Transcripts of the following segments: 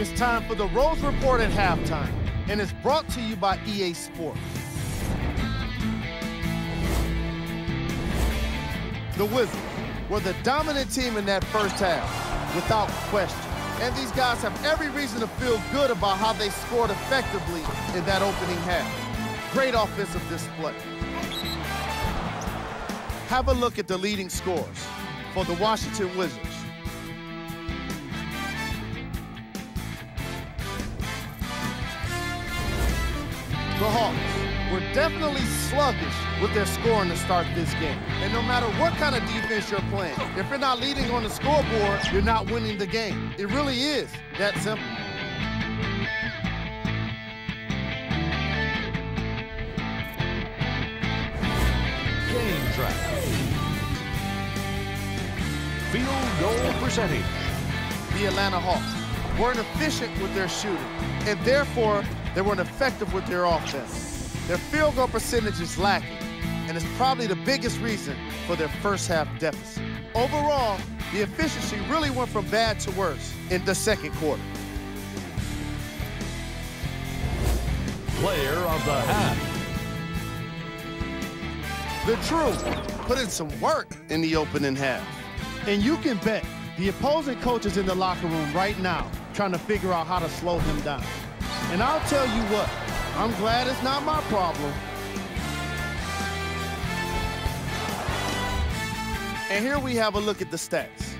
It's time for the Rose Report at halftime, and it's brought to you by EA Sports. The Wizards were the dominant team in that first half, without question. And these guys have every reason to feel good about how they scored effectively in that opening half. Great offensive display. Have a look at the leading scores for the Washington Wizards. The Hawks were definitely sluggish with their scoring to start this game. And no matter what kind of defense you're playing, if you're not leading on the scoreboard, you're not winning the game. It really is that simple. Game track. Field goal percentage. The Atlanta Hawks weren't efficient with their shooting, and therefore they weren't effective with their offense. Their field goal percentage is lacking, and it's probably the biggest reason for their first half deficit. Overall, the efficiency really went from bad to worse in the second quarter. Player of the half. The truth put in some work in the opening half. And you can bet the opposing coach is in the locker room right now trying to figure out how to slow him down. And I'll tell you what, I'm glad it's not my problem. And here we have a look at the stats.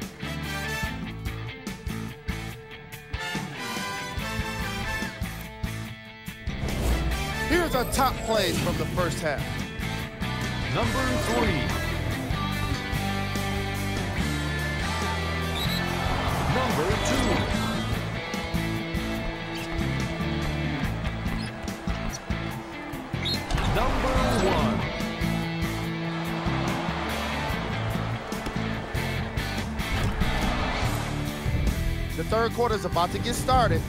Here's our top plays from the first half. Number three. Number two. Number one. The third quarter is about to get started.